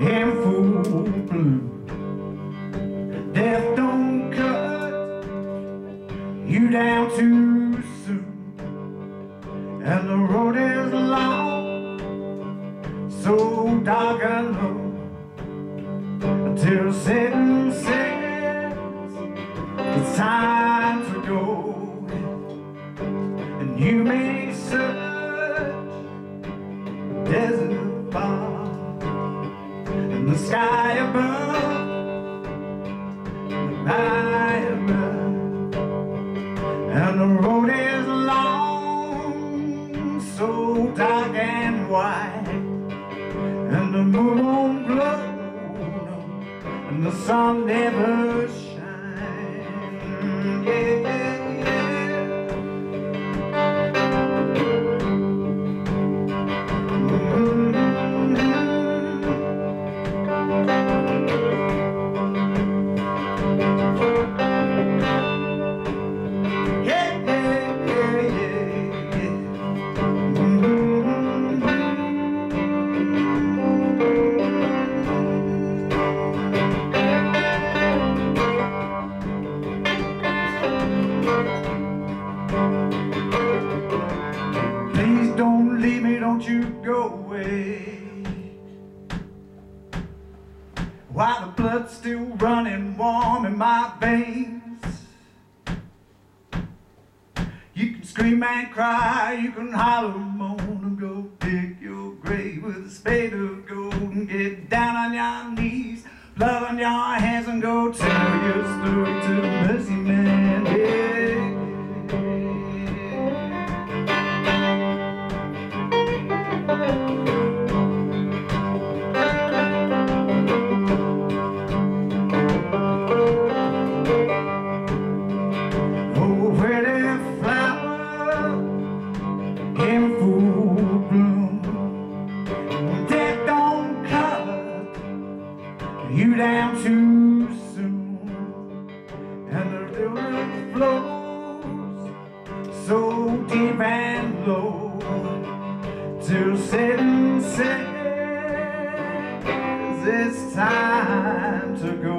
in full bloom. Death don't cut you down too soon, and the road is long, so dark and low until Satan says it's time to go, and you may search the and the road is long, so dark and wide, and the moon won't glow, no, and the sun never shines. Yeah, don't you go away. While the blood's still running warm in my veins. You can scream and cry, you can holler, and moan, and go dig your grave with a spade of gold and get down on your knees, blood on your hands, and go tell your story to the mercy man. Yeah. To to says It's time to go.